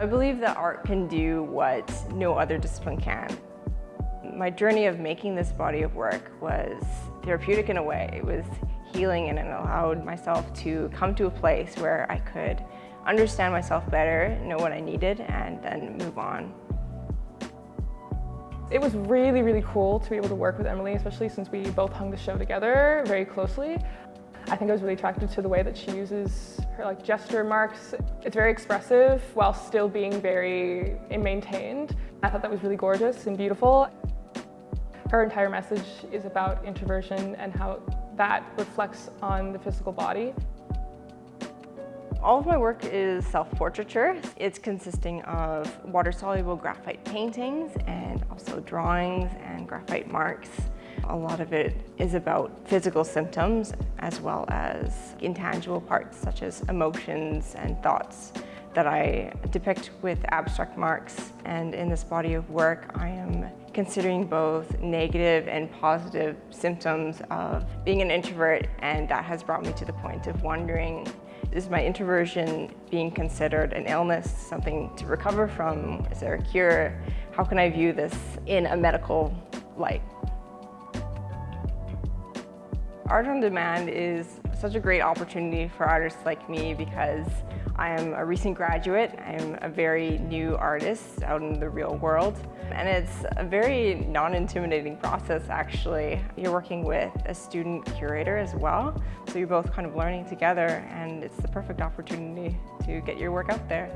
I believe that art can do what no other discipline can. My journey of making this body of work was therapeutic in a way. It was healing and it allowed myself to come to a place where I could understand myself better, know what I needed, and then move on. It was really, really cool to be able to work with Emily, especially since we both hung the show together very closely. I think I was really attracted to the way that she uses her like gesture marks. It's very expressive while still being very eh, maintained. I thought that was really gorgeous and beautiful. Her entire message is about introversion and how that reflects on the physical body. All of my work is self-portraiture. It's consisting of water-soluble graphite paintings and also drawings and graphite marks. A lot of it is about physical symptoms as well as intangible parts such as emotions and thoughts that I depict with abstract marks. And in this body of work, I am considering both negative and positive symptoms of being an introvert, and that has brought me to the point of wondering, is my introversion being considered an illness, something to recover from? Is there a cure? How can I view this in a medical light? Art on Demand is such a great opportunity for artists like me because I am a recent graduate. I'm a very new artist out in the real world. And it's a very non-intimidating process actually. You're working with a student curator as well. So you're both kind of learning together and it's the perfect opportunity to get your work out there.